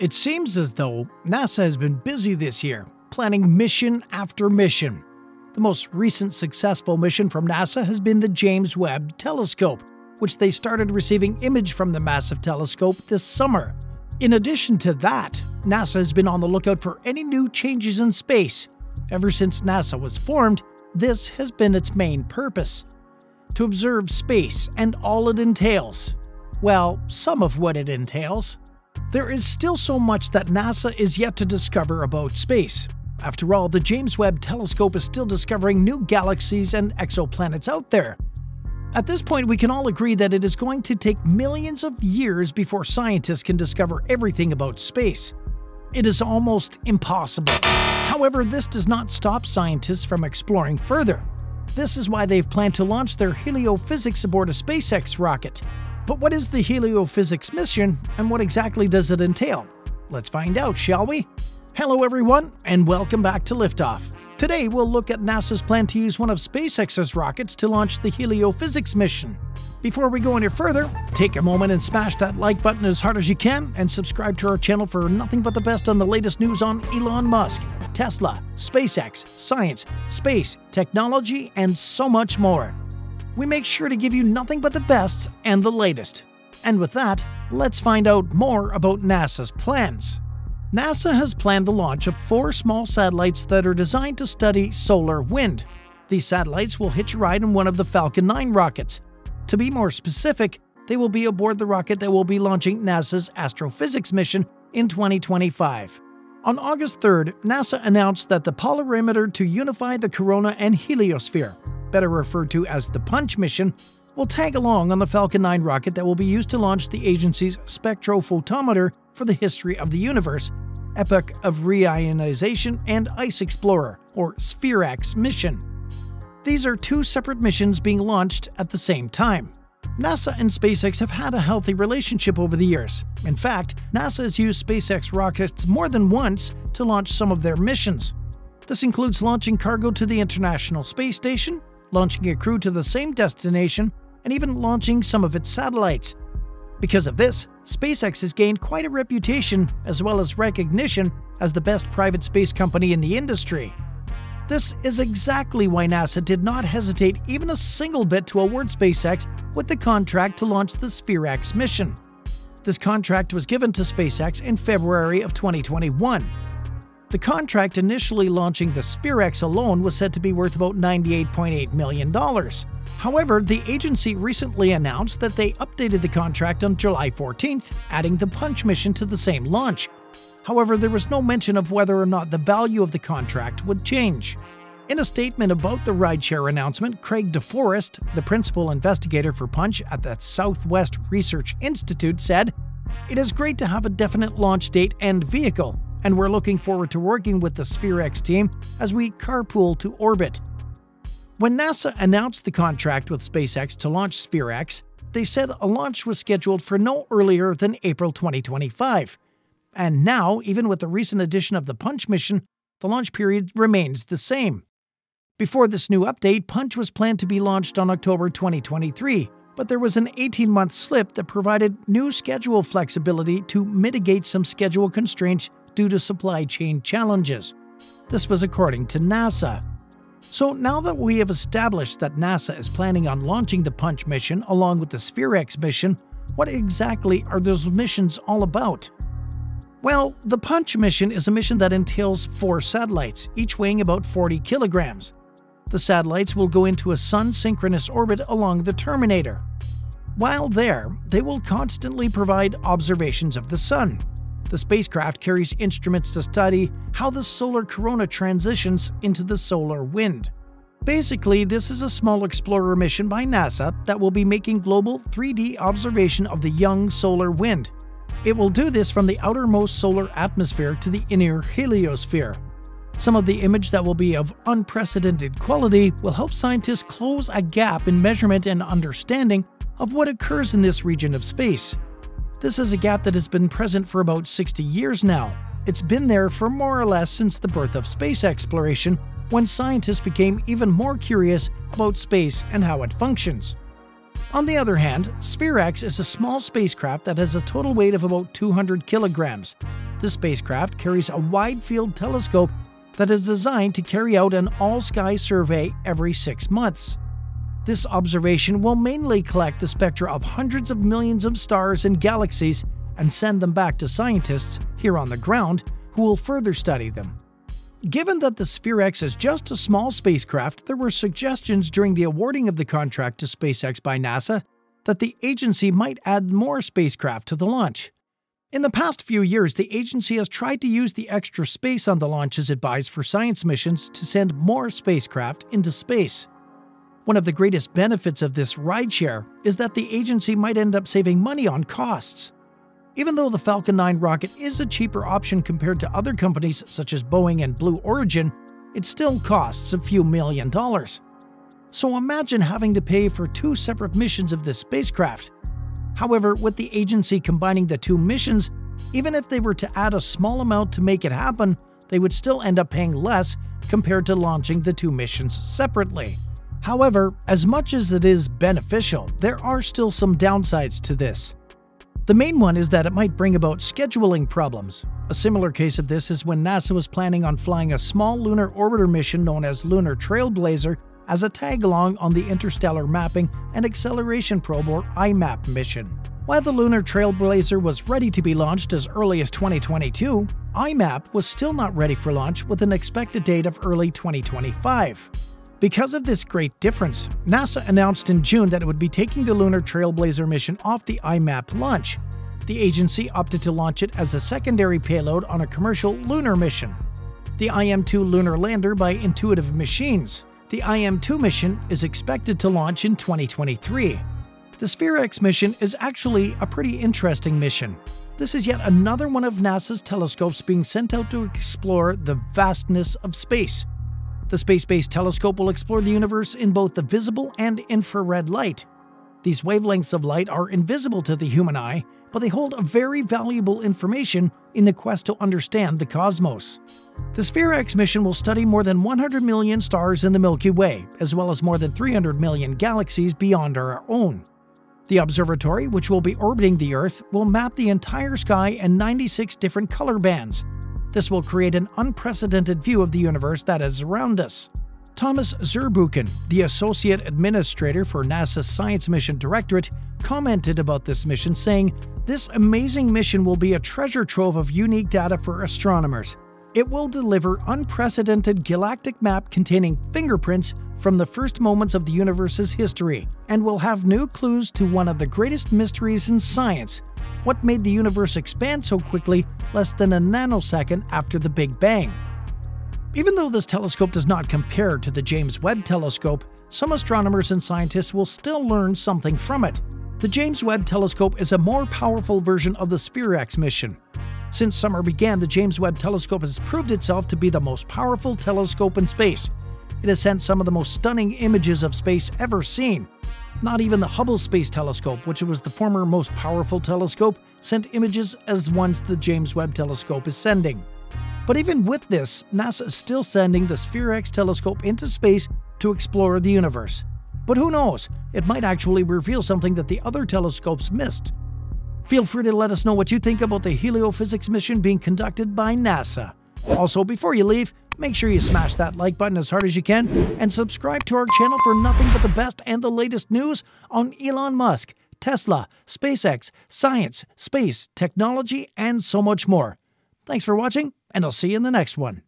It seems as though NASA has been busy this year, planning mission after mission. The most recent successful mission from NASA has been the James Webb Telescope, which they started receiving image from the massive telescope this summer. In addition to that, NASA has been on the lookout for any new changes in space. Ever since NASA was formed, this has been its main purpose to observe space and all it entails. Well, some of what it entails. There is still so much that NASA is yet to discover about space. After all, the James Webb Telescope is still discovering new galaxies and exoplanets out there. At this point, we can all agree that it is going to take millions of years before scientists can discover everything about space. It is almost impossible. However, this does not stop scientists from exploring further. This is why they've planned to launch their heliophysics aboard a SpaceX rocket. But what is the heliophysics mission, and what exactly does it entail? Let's find out, shall we? Hello, everyone, and welcome back to Liftoff. Today, we'll look at NASA's plan to use one of SpaceX's rockets to launch the heliophysics mission. Before we go any further, take a moment and smash that like button as hard as you can, and subscribe to our channel for nothing but the best on the latest news on Elon Musk, Tesla, SpaceX, science, space, technology, and so much more we make sure to give you nothing but the best and the latest. And with that, let's find out more about NASA's plans. NASA has planned the launch of four small satellites that are designed to study solar wind. These satellites will hitch a ride in one of the Falcon 9 rockets. To be more specific, they will be aboard the rocket that will be launching NASA's astrophysics mission in 2025. On August 3rd, NASA announced that the polarimeter to unify the corona and heliosphere better referred to as the Punch mission, will tag along on the Falcon 9 rocket that will be used to launch the agency's spectrophotometer for the history of the universe, Epoch of Reionization, and Ice Explorer, or SPHEREX mission. These are two separate missions being launched at the same time. NASA and SpaceX have had a healthy relationship over the years. In fact, NASA has used SpaceX rockets more than once to launch some of their missions. This includes launching cargo to the International Space Station launching a crew to the same destination, and even launching some of its satellites. Because of this, SpaceX has gained quite a reputation as well as recognition as the best private space company in the industry. This is exactly why NASA did not hesitate even a single bit to award SpaceX with the contract to launch the SPHEREX mission. This contract was given to SpaceX in February of 2021, the contract initially launching the SPHEREX alone was said to be worth about $98.8 million. However, the agency recently announced that they updated the contract on July 14th, adding the Punch mission to the same launch. However, there was no mention of whether or not the value of the contract would change. In a statement about the rideshare announcement, Craig DeForest, the principal investigator for Punch at the Southwest Research Institute, said, It is great to have a definite launch date and vehicle and we're looking forward to working with the SPHEREX team as we carpool to orbit. When NASA announced the contract with SpaceX to launch SPHEREX, they said a launch was scheduled for no earlier than April 2025. And now, even with the recent addition of the Punch mission, the launch period remains the same. Before this new update, Punch was planned to be launched on October 2023, but there was an 18 month slip that provided new schedule flexibility to mitigate some schedule constraints due to supply chain challenges. This was according to NASA. So now that we have established that NASA is planning on launching the Punch mission along with the SPHEREX mission, what exactly are those missions all about? Well, the Punch mission is a mission that entails four satellites, each weighing about 40 kilograms. The satellites will go into a sun synchronous orbit along the Terminator. While there, they will constantly provide observations of the sun, the spacecraft carries instruments to study how the solar corona transitions into the solar wind. Basically, this is a small explorer mission by NASA that will be making global 3D observation of the young solar wind. It will do this from the outermost solar atmosphere to the inner heliosphere. Some of the image that will be of unprecedented quality will help scientists close a gap in measurement and understanding of what occurs in this region of space. This is a gap that has been present for about 60 years now. It's been there for more or less since the birth of space exploration, when scientists became even more curious about space and how it functions. On the other hand, SPHEREX is a small spacecraft that has a total weight of about 200 kilograms. The spacecraft carries a wide field telescope that is designed to carry out an all sky survey every six months. This observation will mainly collect the spectra of hundreds of millions of stars and galaxies and send them back to scientists here on the ground who will further study them. Given that the SphereX is just a small spacecraft, there were suggestions during the awarding of the contract to SpaceX by NASA that the agency might add more spacecraft to the launch. In the past few years, the agency has tried to use the extra space on the launches it buys for science missions to send more spacecraft into space. One of the greatest benefits of this rideshare is that the agency might end up saving money on costs. Even though the Falcon 9 rocket is a cheaper option compared to other companies such as Boeing and Blue Origin, it still costs a few million dollars. So imagine having to pay for two separate missions of this spacecraft. However, with the agency combining the two missions, even if they were to add a small amount to make it happen, they would still end up paying less compared to launching the two missions separately. However, as much as it is beneficial, there are still some downsides to this. The main one is that it might bring about scheduling problems. A similar case of this is when NASA was planning on flying a small lunar orbiter mission known as Lunar Trailblazer as a tag along on the Interstellar Mapping and Acceleration Probe or IMAP mission. While the Lunar Trailblazer was ready to be launched as early as 2022, IMAP was still not ready for launch with an expected date of early 2025. Because of this great difference, NASA announced in June that it would be taking the Lunar Trailblazer mission off the IMAP launch. The agency opted to launch it as a secondary payload on a commercial lunar mission. The IM 2 lunar lander by Intuitive Machines, the IM-2 mission is expected to launch in 2023. The SphereX mission is actually a pretty interesting mission. This is yet another one of NASA's telescopes being sent out to explore the vastness of space. The space based telescope will explore the universe in both the visible and infrared light. These wavelengths of light are invisible to the human eye, but they hold a very valuable information in the quest to understand the cosmos. The SphereX mission will study more than 100 million stars in the Milky Way, as well as more than 300 million galaxies beyond our own. The observatory, which will be orbiting the Earth, will map the entire sky in 96 different color bands. This will create an unprecedented view of the universe that is around us. Thomas Zurbuchen, the Associate Administrator for NASA's Science Mission Directorate, commented about this mission, saying, This amazing mission will be a treasure trove of unique data for astronomers. It will deliver unprecedented galactic map containing fingerprints from the first moments of the universe's history, and will have new clues to one of the greatest mysteries in science what made the universe expand so quickly less than a nanosecond after the Big Bang. Even though this telescope does not compare to the James Webb Telescope, some astronomers and scientists will still learn something from it. The James Webb Telescope is a more powerful version of the SphereX mission. Since summer began, the James Webb Telescope has proved itself to be the most powerful telescope in space. It has sent some of the most stunning images of space ever seen. Not even the Hubble Space Telescope, which was the former most powerful telescope, sent images as ones the James Webb Telescope is sending. But even with this, NASA is still sending the SphereX telescope into space to explore the universe. But who knows, it might actually reveal something that the other telescopes missed. Feel free to let us know what you think about the heliophysics mission being conducted by NASA. Also, before you leave, make sure you smash that like button as hard as you can and subscribe to our channel for nothing but the best and the latest news on Elon Musk, Tesla, SpaceX, science, space, technology, and so much more. Thanks for watching, and I'll see you in the next one.